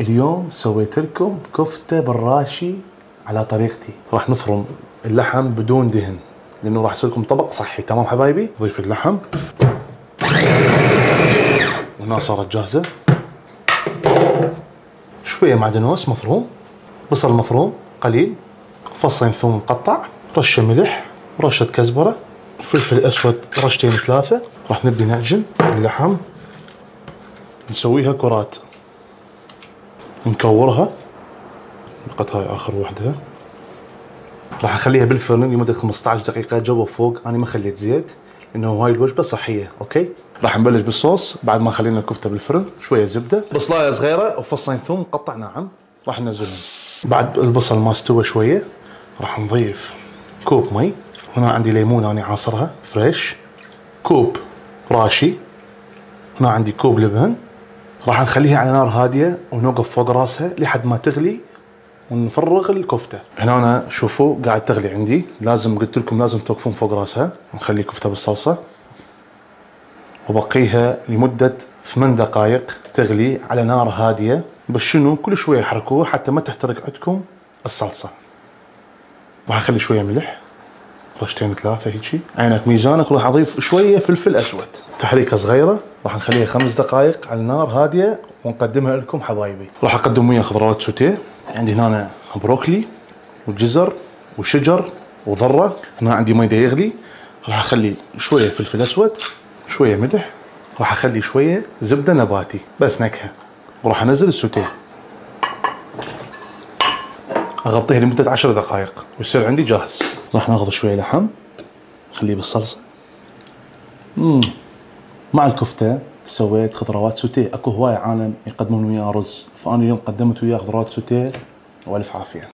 اليوم سويت لكم كفتة بالراشي على طريقتي. راح نفرم اللحم بدون دهن لأنه راح أسوي لكم طبق صحي. تمام حبايبي؟ ضيف اللحم. هنا صارت جاهزة. شوية معدنوس مفروم. بصل مفروم قليل. فصين ثوم مقطع. رشة ملح رشة كزبرة فلفل أسود رشتين ثلاثة. راح نبي نعجن اللحم. نسويها كرات. نكورها. نقط هاي آخر وحدة. راح أخليها بالفرن. لمده 15 دقيقة جوا فوق. أنا ما خليت زيت لأنه هاي الوجبة صحية okay؟ راح نبلش بالصوص. بعد ما خلينا الكفتة بالفرن شوية زبدة. بصلاية صغيرة وفصين ثوم مقطع ناعم. راح ننزلهم. بعد البصل ما استوى شوية راح نضيف كوب مي. هنا عندي ليمونة أنا عاصرها fresh. كوب راشي. هنا عندي كوب لبن. راح نخليها على نار هادية ونوقف فوق راسها لحد ما تغلي ونفرغ الكفتة. هنا أنا شوفوا قاعد تغلي عندي. لازم قلت لكم لازم توقفون فوق راسها. نخلي كفتة بالصلصة. وبقيها لمدة ثمان دقائق تغلي على نار هادية. بس شنو كل شوية حركوها حتى ما تحترق عندكم الصلصة. راح أخلي شوية ملح. رشتين ثلاثة هيجي عينك ميزانك وراح أضيف شوية فلفل أسود. تحريكة صغيرة. راح نخليها خمس دقائق على النار هادية ونقدمها لكم حبايبي. راح أقدم وياه خضروات سوتيه. عندي هنا بروكلي وجزر وشجر وذرة. هنا عندي ميدا يغلي. راح أخلي شوية فلفل أسود شوية ملح راح أخلي شوية زبدة نباتي. بس نكهة. وراح أنزل السوتيه. اغطيه لمدة عشر دقائق ويصير عندي جاهز. راح ناخذ شوية لحم. خليه بالصلصة. مم. مع الكفتة سويت خضروات سوتيه. أكو هواي عالم يقدمون وياه رز فأنا اليوم قدمت وياه خضروات سوتيه وألف عافية.